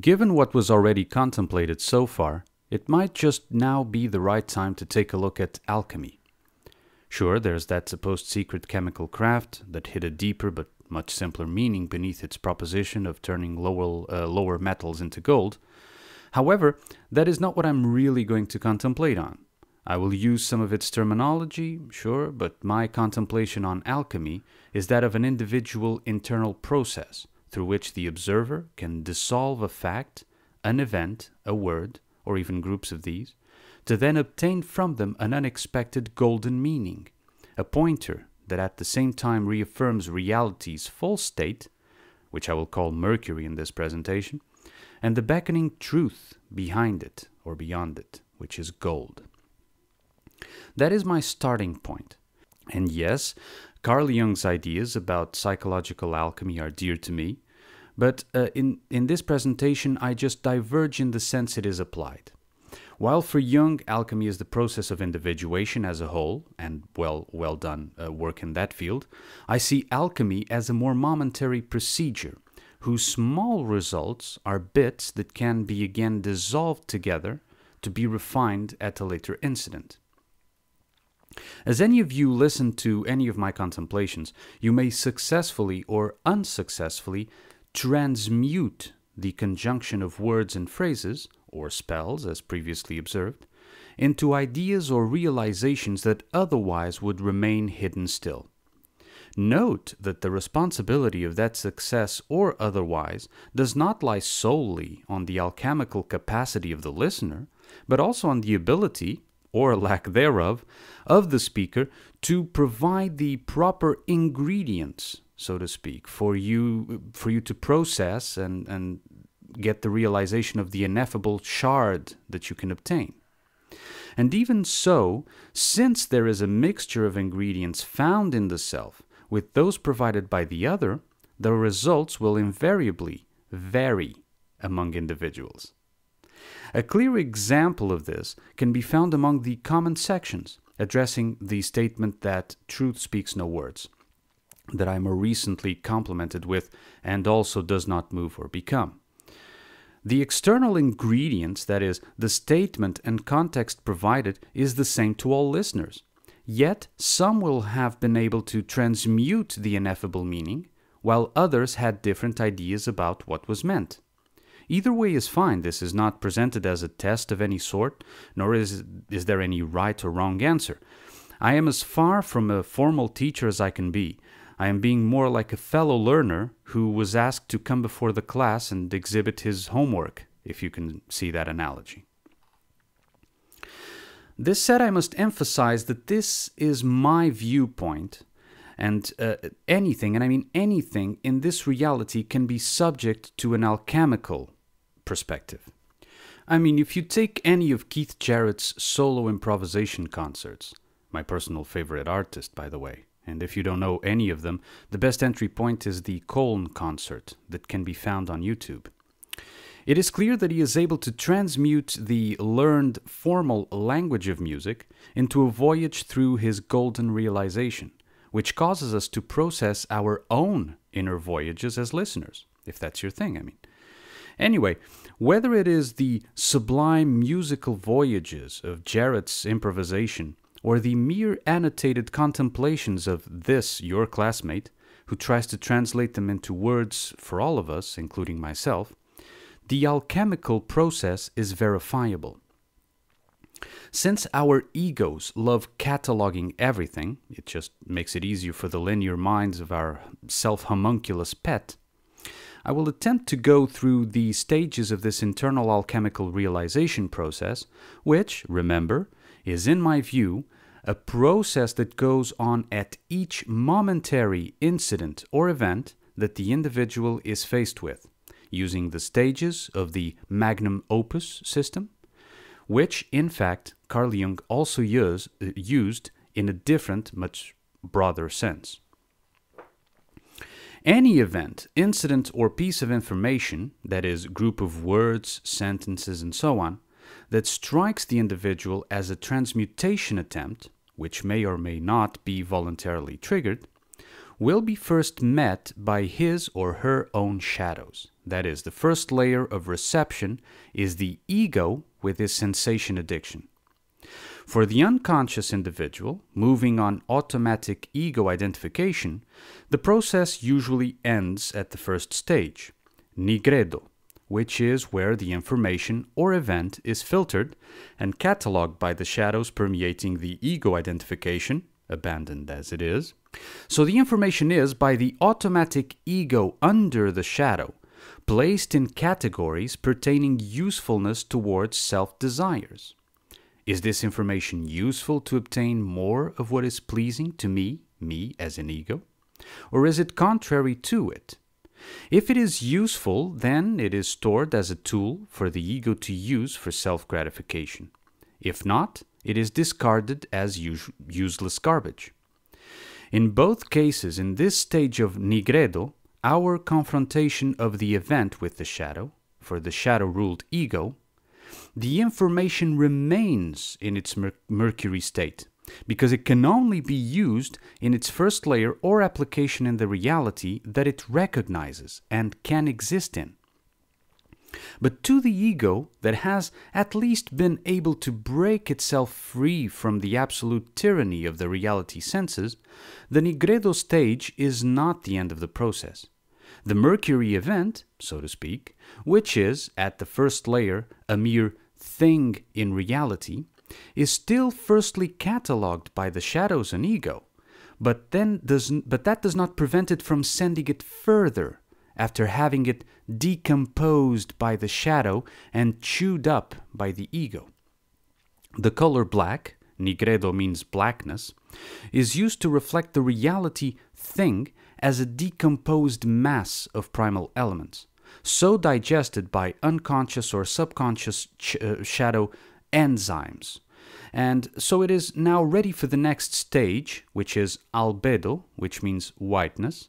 Given what was already contemplated so far, it might just now be the right time to take a look at alchemy. Sure, there's that supposed secret chemical craft that hid a deeper but much simpler meaning beneath its proposition of turning lower, uh, lower metals into gold. However, that is not what I'm really going to contemplate on. I will use some of its terminology, sure, but my contemplation on alchemy is that of an individual internal process through which the observer can dissolve a fact, an event, a word, or even groups of these, to then obtain from them an unexpected golden meaning, a pointer that at the same time reaffirms reality's false state, which I will call Mercury in this presentation, and the beckoning truth behind it or beyond it, which is gold. That is my starting point. And yes, Carl Jung's ideas about psychological alchemy are dear to me, but uh, in, in this presentation I just diverge in the sense it is applied. While for Jung, alchemy is the process of individuation as a whole, and well, well done uh, work in that field, I see alchemy as a more momentary procedure, whose small results are bits that can be again dissolved together to be refined at a later incident. As any of you listen to any of my contemplations, you may successfully or unsuccessfully transmute the conjunction of words and phrases, or spells as previously observed, into ideas or realizations that otherwise would remain hidden still. Note that the responsibility of that success or otherwise does not lie solely on the alchemical capacity of the listener, but also on the ability, or lack thereof, of the speaker to provide the proper ingredients, so to speak, for you for you to process and, and get the realization of the ineffable shard that you can obtain. And even so, since there is a mixture of ingredients found in the self with those provided by the other, the results will invariably vary among individuals. A clear example of this can be found among the comment sections addressing the statement that truth speaks no words, that I more recently complemented with, and also does not move or become. The external ingredients, that is, the statement and context provided, is the same to all listeners. Yet some will have been able to transmute the ineffable meaning, while others had different ideas about what was meant. Either way is fine. This is not presented as a test of any sort, nor is, is there any right or wrong answer. I am as far from a formal teacher as I can be. I am being more like a fellow learner who was asked to come before the class and exhibit his homework, if you can see that analogy. This said, I must emphasize that this is my viewpoint, and uh, anything, and I mean anything, in this reality can be subject to an alchemical perspective. I mean, if you take any of Keith Jarrett's solo improvisation concerts, my personal favorite artist, by the way, and if you don't know any of them, the best entry point is the Köln concert that can be found on YouTube. It is clear that he is able to transmute the learned formal language of music into a voyage through his golden realization, which causes us to process our own inner voyages as listeners, if that's your thing, I mean. Anyway, whether it is the sublime musical voyages of Jarrett's improvisation or the mere annotated contemplations of this, your classmate, who tries to translate them into words for all of us, including myself, the alchemical process is verifiable. Since our egos love cataloging everything, it just makes it easier for the linear minds of our self homunculus pet, I will attempt to go through the stages of this internal alchemical realization process, which, remember, is in my view a process that goes on at each momentary incident or event that the individual is faced with, using the stages of the magnum opus system, which in fact Carl Jung also use, uh, used in a different, much broader sense. Any event, incident, or piece of information, that is, group of words, sentences, and so on, that strikes the individual as a transmutation attempt, which may or may not be voluntarily triggered, will be first met by his or her own shadows. That is, the first layer of reception is the ego with his sensation addiction. For the unconscious individual, moving on automatic ego identification, the process usually ends at the first stage, nigredo, which is where the information or event is filtered and cataloged by the shadows permeating the ego identification, abandoned as it is. So the information is, by the automatic ego under the shadow, placed in categories pertaining usefulness towards self desires. Is this information useful to obtain more of what is pleasing to me, me as an ego? Or is it contrary to it? If it is useful, then it is stored as a tool for the ego to use for self gratification. If not, it is discarded as us- useless garbage. In both cases, in this stage of nigredo, our confrontation of the event with the shadow, for the shadow ruled ego, the information remains in its mer- mercury state because it can only be used in its first layer or application in the reality that it recognizes and can exist in. But to the ego that has at least been able to break itself free from the absolute tyranny of the reality senses, the Nigredo stage is not the end of the process. The Mercury event, so to speak, which is, at the first layer, a mere thing in reality, is still firstly catalogued by the shadows and ego, but then does but that does not prevent it from sending it further after having it decomposed by the shadow and chewed up by the ego. The color black, nigredo means blackness, is used to reflect the reality thing as a decomposed mass of primal elements, so digested by unconscious or subconscious ch- uh, shadow enzymes. And so it is now ready for the next stage, which is albedo, which means whiteness,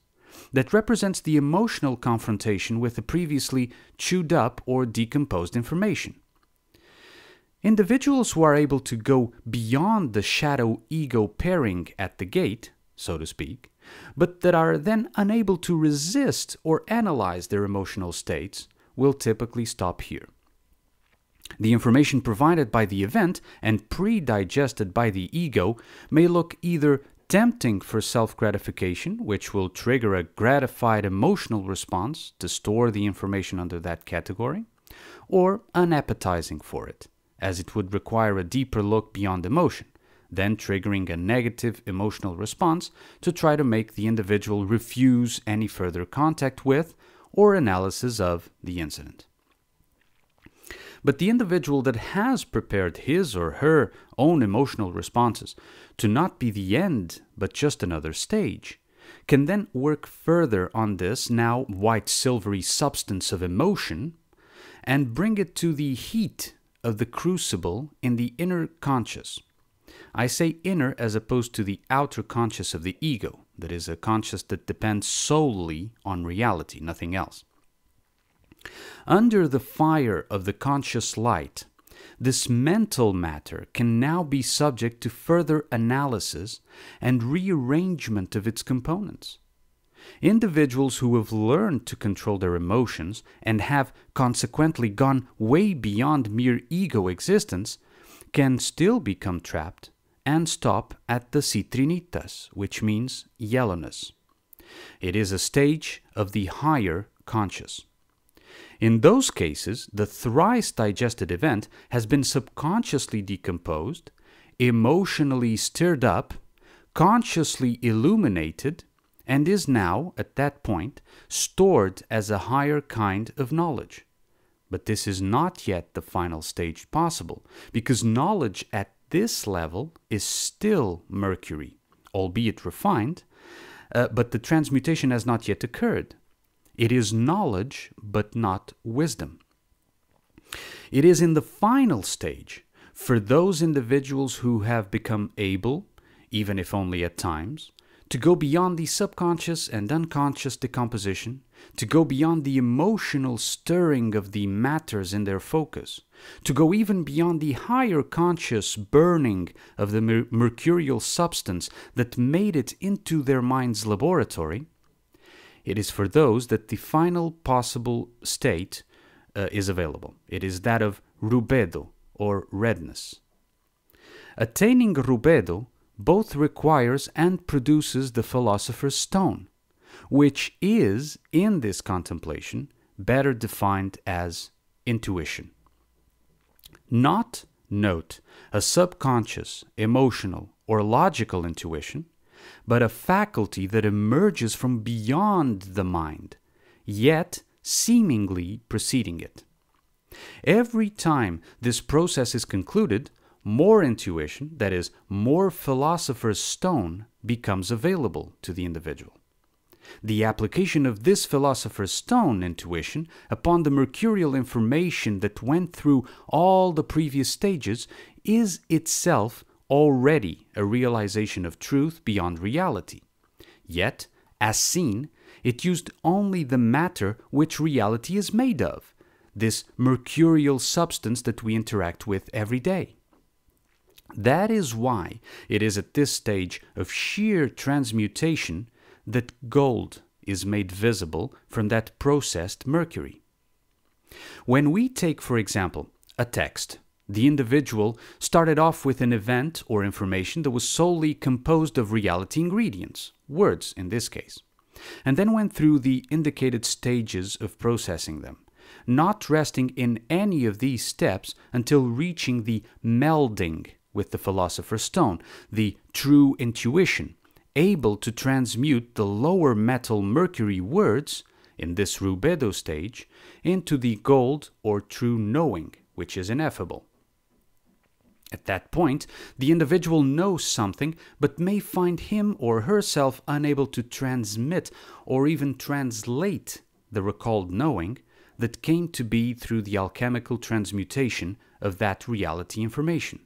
that represents the emotional confrontation with the previously chewed up or decomposed information. Individuals who are able to go beyond the shadow ego pairing at the gate, so to speak, but that are then unable to resist or analyze their emotional states, will typically stop here. The information provided by the event and pre digested by the ego may look either tempting for self gratification, which will trigger a gratified emotional response to store the information under that category, or unappetizing for it, as it would require a deeper look beyond emotion, then triggering a negative emotional response to try to make the individual refuse any further contact with or analysis of the incident. But the individual that has prepared his or her own emotional responses to not be the end, but just another stage, can then work further on this now white silvery substance of emotion and bring it to the heat of the crucible in the inner conscious. I say inner as opposed to the outer conscious of the ego, that is, a conscious that depends solely on reality, nothing else. Under the fire of the conscious light, this mental matter can now be subject to further analysis and rearrangement of its components. Individuals who have learned to control their emotions and have consequently gone way beyond mere ego existence can still become trapped and stop at the citrinitas, which means yellowness. It is a stage of the higher conscious. In those cases, the thrice digested event has been subconsciously decomposed, emotionally stirred up, consciously illuminated, and is now, at that point, stored as a higher kind of knowledge. But this is not yet the final stage possible, because knowledge at this level is still mercury, albeit refined, uh, but the transmutation has not yet occurred. It is knowledge, but not wisdom. It is in the final stage for those individuals who have become able, even if only at times, to go beyond the subconscious and unconscious decomposition to go beyond the emotional stirring of the matters in their focus, to go even beyond the higher conscious burning of the mer- mercurial substance that made it into their mind's laboratory, it is for those that the final possible state uh, is available. It is that of rubedo, or redness. Attaining rubedo both requires and produces the philosopher's stone, which is, in this contemplation, better defined as intuition. Not, note, a subconscious, emotional, or logical intuition, but a faculty that emerges from beyond the mind, yet seemingly preceding it. Every time this process is concluded, more intuition, that is, more philosopher's stone, becomes available to the individual. The application of this philosopher's stone intuition upon the mercurial information that went through all the previous stages is itself already a realization of truth beyond reality. Yet, as seen, it used only the matter which reality is made of, this mercurial substance that we interact with every day. That is why it is at this stage of sheer transmutation that gold is made visible from that processed mercury. When we take, for example, a text, the individual started off with an event or information that was solely composed of reality ingredients, words in this case, and then went through the indicated stages of processing them not resting in any of these steps until reaching the melding with the philosopher's stone, the true intuition, able to transmute the lower metal mercury words, in this rubedo stage, into the gold or true knowing, which is ineffable. At that point, the individual knows something, but may find him or herself unable to transmit or even translate the recalled knowing that came to be through the alchemical transmutation of that reality information.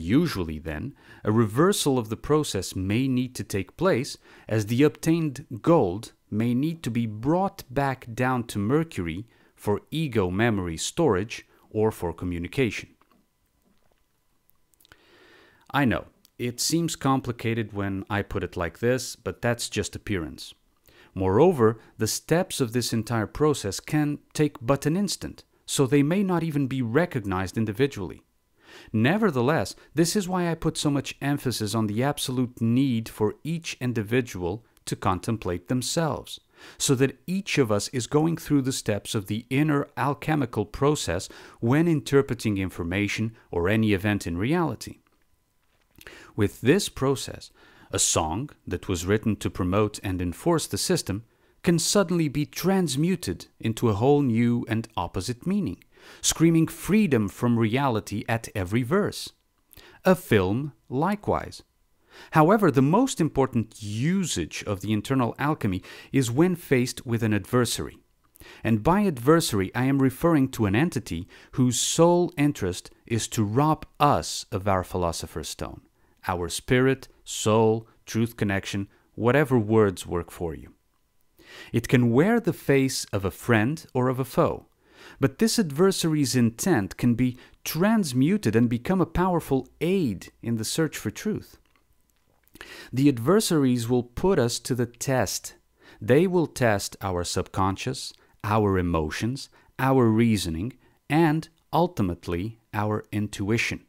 Usually, then, a reversal of the process may need to take place, as the obtained gold may need to be brought back down to Mercury for ego memory storage or for communication. I know, it seems complicated when I put it like this, but that's just appearance. Moreover, the steps of this entire process can take but an instant, so they may not even be recognized individually. Nevertheless, this is why I put so much emphasis on the absolute need for each individual to contemplate themselves, so that each of us is going through the steps of the inner alchemical process when interpreting information or any event in reality. With this process, a song that was written to promote and enforce the system can suddenly be transmuted into a whole new and opposite meaning, screaming freedom from reality at every verse. A film, likewise. However, the most important usage of the internal alchemy is when faced with an adversary. And by adversary, I am referring to an entity whose sole interest is to rob us of our philosopher's stone our spirit, soul, truth connection, whatever words work for you. It can wear the face of a friend or of a foe, but this adversary's intent can be transmuted and become a powerful aid in the search for truth. The adversaries will put us to the test. They will test our subconscious, our emotions, our reasoning, and ultimately our intuition.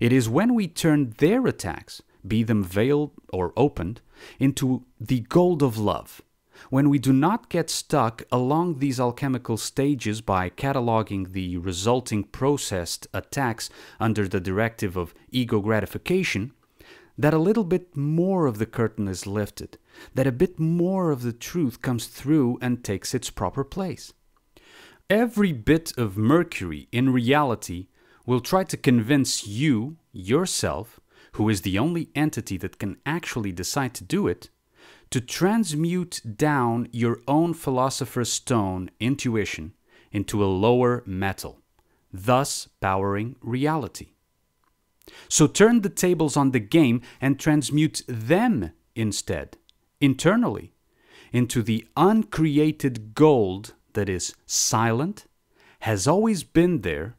It is when we turn their attacks, be them veiled or opened, into the gold of love, when we do not get stuck along these alchemical stages by cataloging the resulting processed attacks under the directive of ego gratification, that a little bit more of the curtain is lifted, that a bit more of the truth comes through and takes its proper place. Every bit of mercury in reality will try to convince you, yourself, who is the only entity that can actually decide to do it, to transmute down your own philosopher's stone intuition into a lower metal, thus powering reality. So turn the tables on the game and transmute them instead, internally. into the uncreated gold that is silent, has always been there,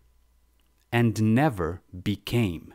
and never became.